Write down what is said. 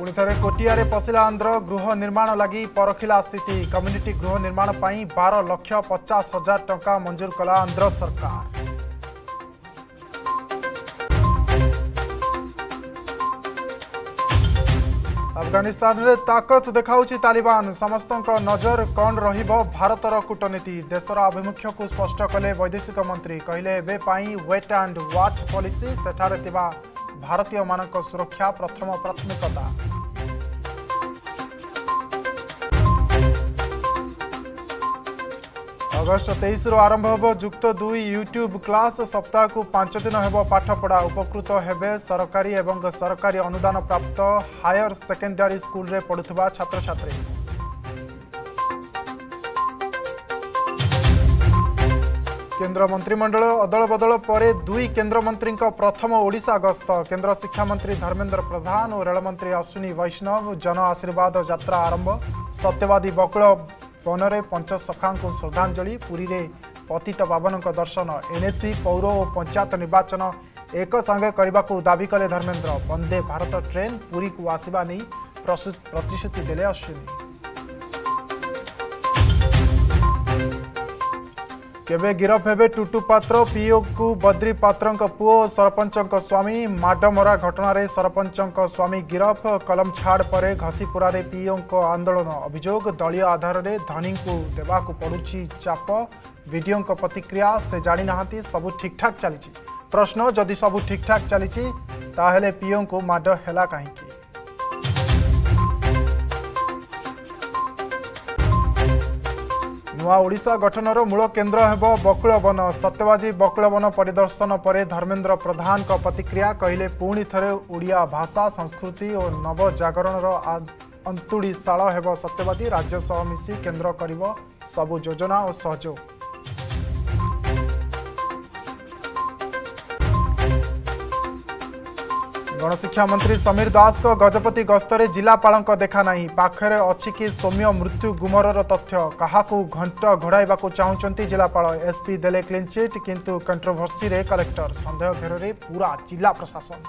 ପୁଣି ଥରେ କୋଟିଆରେ ପଶିଲା ଆନ୍ଧ୍ର ଗୃହ ନିର୍ମାଣ ଲାଗି ପରଖିଲା ସ୍ଥିତି। କମ୍ୟୁନିଟି ଗୃହ ନିର୍ମାଣ ପାଇଁ ବାର ଲକ୍ଷ ପଚାଶ ହଜାର ଟଙ୍କା ମଞ୍ଜୁର କଲା ଆନ୍ଧ୍ର ସରକାର। ଆଫଗାନିସ୍ତାନରେ ତାକତ ଦେଖାଉଛି ତାଲିବାନ। ସମସ୍ତଙ୍କ ନଜର କ'ଣ ରହିବ ଭାରତର କୂଟନୀତି? ଦେଶର ଆଭିମୁଖ୍ୟକୁ ସ୍ପଷ୍ଟ କଲେ ବୈଦେଶିକ ମନ୍ତ୍ରୀ। କହିଲେ ଏବେ ପାଇଁ ୱେଟ୍ ଆଣ୍ଡ ୱାଚ୍ ପଲିସି ସେଠାରେ ଥିବା ଭାରତୀୟମାନଙ୍କ ସୁରକ୍ଷା ପ୍ରଥମ ପ୍ରାଥମିକତା। ଅଗଷ୍ଟ ତେଇଶରୁ ଆରମ୍ଭ ହେବ ଯୁକ୍ତ ଦୁଇ ୟୁଟ୍ୟୁବ୍ କ୍ଲାସ୍। ସପ୍ତାହକୁ ପାଞ୍ଚ ଦିନ ହେବ ପାଠପଢ଼ା। ଉପକୃତ ହେବେ ସରକାରୀ ଏବଂ ସରକାରୀ ଅନୁଦାନ ପ୍ରାପ୍ତ ହାୟର ସେକେଣ୍ଡାରୀ ସ୍କୁଲରେ ପଢ଼ୁଥିବା ଛାତ୍ରଛାତ୍ରୀ। କେନ୍ଦ୍ର ମନ୍ତ୍ରିମଣ୍ଡଳ ଅଦଳ ବଦଳ ପରେ ଦୁଇ କେନ୍ଦ୍ରମନ୍ତ୍ରୀଙ୍କ ପ୍ରଥମ ଓଡ଼ିଶା ଗସ୍ତ। କେନ୍ଦ୍ର ଶିକ୍ଷାମନ୍ତ୍ରୀ ଧର୍ମେନ୍ଦ୍ର ପ୍ରଧାନ ଓ ରେଳମନ୍ତ୍ରୀ ଅଶ୍ୱିନୀ ବୈଷ୍ଣବ ଜନ ଆଶୀର୍ବାଦ ଯାତ୍ରା ଆରମ୍ଭ। ସତ୍ୟବାଦୀ ବକୁଳ ବନରେ ପଞ୍ଚସଖାଙ୍କୁ ଶ୍ରଦ୍ଧାଞ୍ଜଳି ପୁରୀରେ ପତିତ ପାବନଙ୍କ ଦର୍ଶନ। ଏନ୍ଏସି ପୌର ଓ ପଞ୍ଚାୟତ ନିର୍ବାଚନ ଏକ ସାଙ୍ଗେ କରିବାକୁ ଦାବି କଲେ ଧର୍ମେନ୍ଦ୍ର। ବନ୍ଦେ ଭାରତ ଟ୍ରେନ୍ ପୁରୀକୁ ଆସିବା ନେଇ ପ୍ରତିଶ୍ରୁତି ଦେଲେ ଅଶ୍ୱିନୀ। କେବେ ଗିରଫ ହେବେ ଟୁଟୁ ପାତ୍ର ପିଓକୁ ବଦ୍ରି ପାତ୍ରଙ୍କ ପୁଅ ଓ ସରପଞ୍ଚଙ୍କ ସ୍ୱାମୀ ମାଡମରା ଘଟଣାରେ ସରପଞ୍ଚଙ୍କ ସ୍ୱାମୀ ଗିରଫ କଲମ ଛାଡ଼ ପରେ ଘସିପୁରାରେ ପିଓଙ୍କ ଆନ୍ଦୋଳନ ଅଭିଯୋଗ ଦଳୀୟ ଆଧାରରେ ଧନୀଙ୍କୁ ଦେବାକୁ ପଡୁଛି ଚାପ। ବିଡିଓଙ୍କ ପ୍ରତିକ୍ରିୟା ସେ ଜାଣିନାହାନ୍ତି ସବୁ ଠିକ୍ଠାକ୍ ଚାଲିଛି। ପ୍ରଶ୍ନ ଯଦି ସବୁ ଠିକ୍ଠାକ୍ ଚାଲିଛି ତାହେଲେ ପିଓଙ୍କୁ ମାଡ଼ ହେଲା କାହିଁକି? ନୂଆ ଓଡ଼ିଶା ଗଠନର ମୂଳ କେନ୍ଦ୍ର ହେବ ବକୁଳ ବନ। ସତ୍ୟବାଦୀ ବକୁଳ ପରିଦର୍ଶନ ପରେ ଧର୍ମେନ୍ଦ୍ର ପ୍ରଧାନଙ୍କ ପ୍ରତିକ୍ରିୟା କହିଲେ ପୁଣି ଥରେ ଓଡ଼ିଆ ଭାଷା ସଂସ୍କୃତି ଓ ନବଜାଗରଣର ଅନ୍ତୁଡ଼ିଶାଳ ହେବ ସତ୍ୟବାଦୀ ରାଜ୍ୟ ସହ ମିଶି କେନ୍ଦ୍ର କରିବ ସବୁ ଯୋଜନା ଓ ସହଯୋଗ। ଗଣଶିକ୍ଷା ମନ୍ତ୍ରୀ ସମୀର ଦାସଙ୍କ ଗଜପତି ଗସ୍ତରେ ଜିଲ୍ଲାପାଳଙ୍କ ଦେଖା ନାହିଁ। ପାଖରେ ଅଛି କି ସୌମ୍ୟ ମୃତ୍ୟୁ ଗୁମରର ତଥ୍ୟ? କାହାକୁ ଘଣ୍ଟ ଘୋଡ଼ାଇବାକୁ ଚାହୁଁଛନ୍ତି ଜିଲ୍ଲାପାଳ? ଏସ୍ପି ଦେଲେ କ୍ଲିନ୍ ଚିଟ୍ କିନ୍ତୁ କଣ୍ଟ୍ରୋଭର୍ସିରେ କଲେକ୍ଟର ସନ୍ଦେହ ଘେରରେ ପୁରା ଜିଲ୍ଲା ପ୍ରଶାସନ।